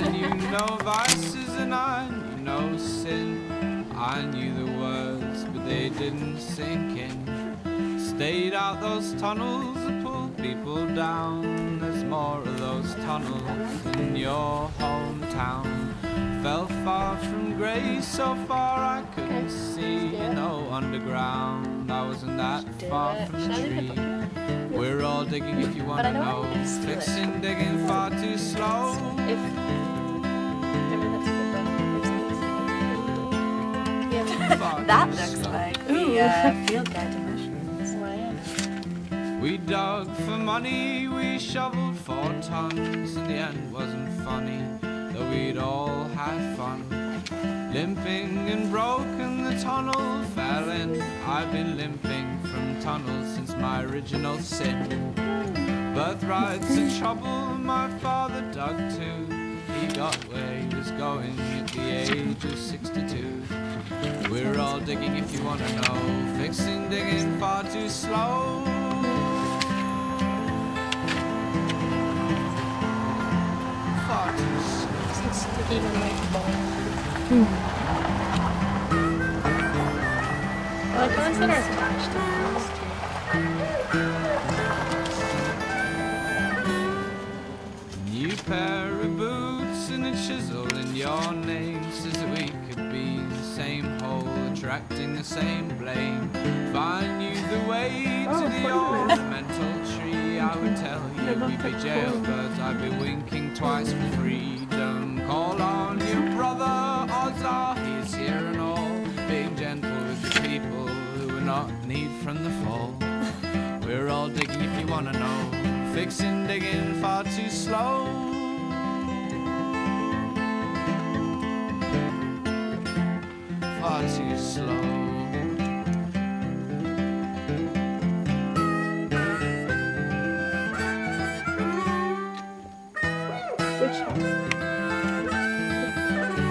no vices and I knew no sin. I knew the words, but they didn't sink in. Stayed out those tunnels that pulled people down. There's more of those tunnels in your hometown. Fell far from grace, so far I couldn't see. You know, underground, I wasn't that far from the tree. We're all digging if you wanna know know. I used to it. Fixing digging far too slow. Uh, field guide to mushrooms. We dug for money, we shoveled four tons. In the end, wasn't funny, though we'd all had fun. Limping and broken, the tunnel fell in. I've been limping from tunnels since my original sin. Birthrights of trouble, my father dug too. He got where he was going at the age of 62. Digging if you wanna know, fixing digging far too slow. Far too slow. I like how I said our attached New pair of boots and a chisel in your name says hole, attracting the same blame. If I knew the way to the old ornamental tree, I would tell you we'd be jailbirds. I'd be winking twice for freedom. Call on your brother Ozar, he's here and all, being gentle with the people who are not need from the fall. We're all digging if you wanna know. Fixing digging far too slow. Far too slow.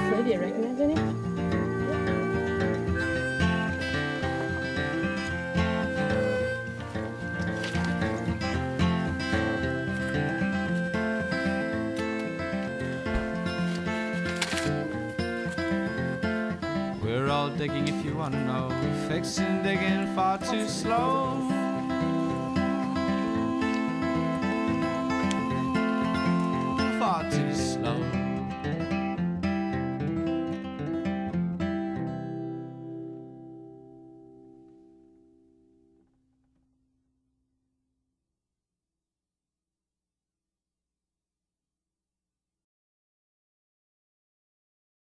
Maybe I recognize any. Digging if you wanna know. Fixing digging far too slow.